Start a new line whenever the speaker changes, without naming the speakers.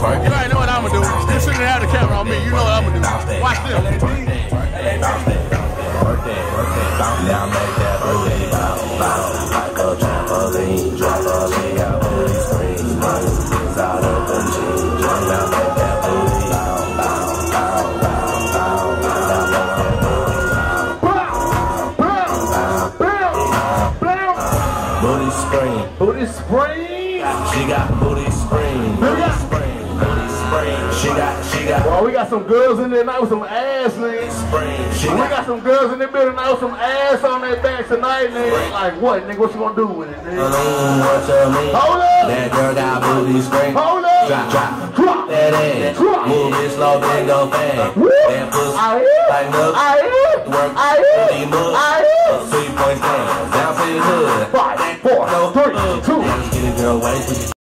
You already know what I'm gonna do. You shouldn't have the camera on me. You know what I'm gonna do. Watch this.
Now make that booty bounce, bounce like a trampoline. Drop a leg out, booty
spring.
She got booty scream. Booty scream. She got, she got
Well, we got some girls in there tonight with some ass, nigga.
spring.
We
got
some girls in there building tonight with some ass on their back tonight, nigga. Like what, nigga? What you gonna do with it, nigga?
Mm, what you mean?
Hold up!
That girl got booty scream.
Hold up!
Drop, drop.
Drop!
That ass.
Drop.
Move it slow, then go fast.
Woo!
That pussy. Tighten up.
I hear!
Work.
I
move.
I hear!
Three points down. Down to the hood.
Five, four,
No,
three, two.
Let's get it, girl. Wait.